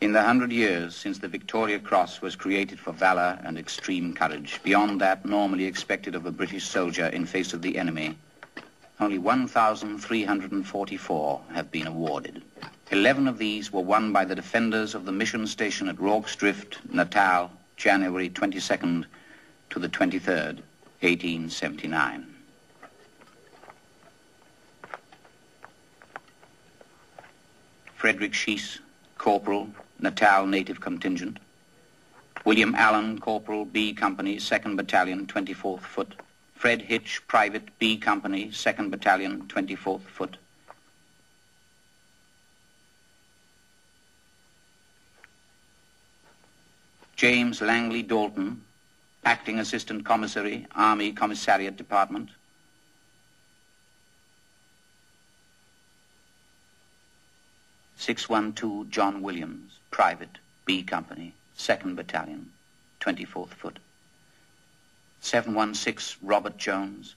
In the hundred years since the Victoria Cross was created for valor and extreme courage, beyond that normally expected of a British soldier in face of the enemy, only 1,344 have been awarded. Eleven of these were won by the defenders of the mission station at Rorke's Drift, Natal, January 22nd to the 23rd, 1879. Frederick Schiess, Corporal, Natal Native Contingent. William Allen, Corporal, B Company, 2nd Battalion, 24th Foot. Fred Hitch, Private, B Company, 2nd Battalion, 24th Foot. James Langley Dalton, Acting Assistant Commissary, Army Commissariat Department. Six one two John Williams, Private, B Company, Second Battalion, Twenty Fourth Foot. Seven one six Robert Jones,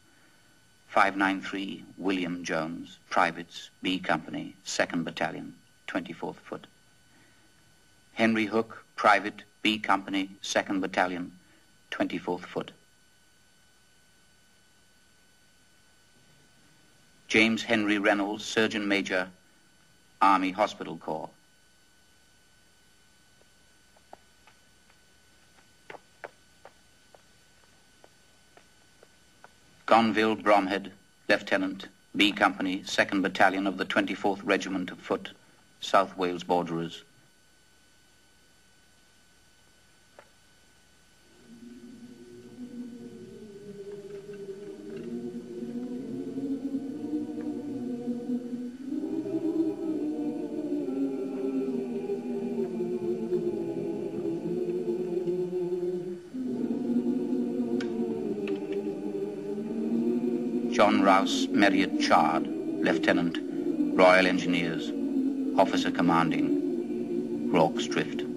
five nine three William Jones, Privates, B Company, Second Battalion, Twenty Fourth Foot. Henry Hook, Private, B Company, 2nd Battalion, 24th Foot. James Henry Reynolds, Surgeon Major, Army Hospital Corps. Gonville Bromhead, Lieutenant, B Company, 2nd Battalion of the 24th Regiment of Foot, South Wales Borderers. John Rouse Merriott Chard, Lieutenant, Royal Engineers, Officer Commanding, Rorke's Drift.